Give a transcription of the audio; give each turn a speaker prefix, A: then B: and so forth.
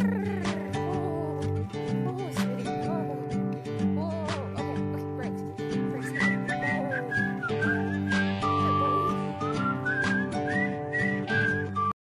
A: Brrr.